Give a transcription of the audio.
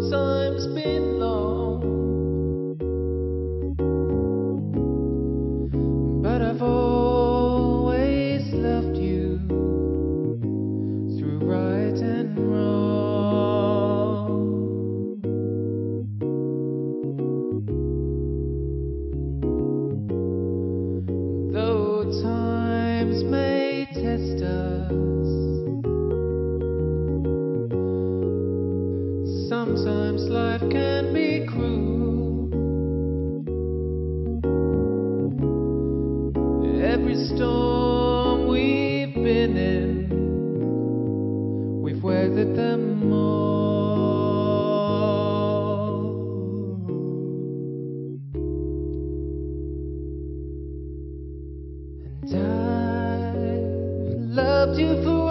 sometimes been low. Sometimes life can be cruel. Every storm we've been in, we've weathered them all. And I've loved you for.